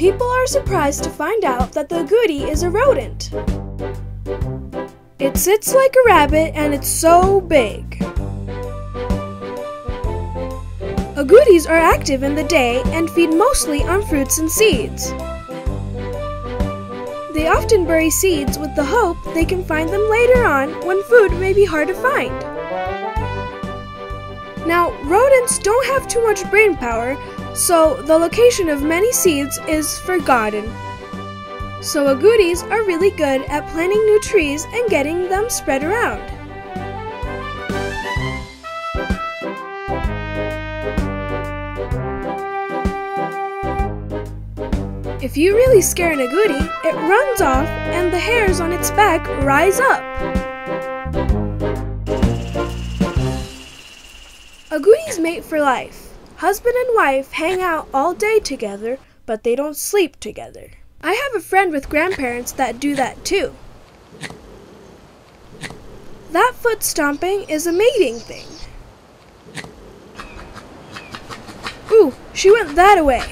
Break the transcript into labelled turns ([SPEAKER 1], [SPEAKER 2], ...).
[SPEAKER 1] People are surprised to find out that the agouti is a rodent. It sits like a rabbit and it's so big. Agoutis are active in the day and feed mostly on fruits and seeds. They often bury seeds with the hope they can find them later on when food may be hard to find. Now, rodents don't have too much brain power, so the location of many seeds is forgotten. So agoutis are really good at planting new trees and getting them spread around. If you really scare an agouti, it runs off and the hairs on its back rise up. Agoutis mate for life. Husband and wife hang out all day together, but they don't sleep together. I have a friend with grandparents that do that too. That foot stomping is a mating thing. Ooh, she went that away.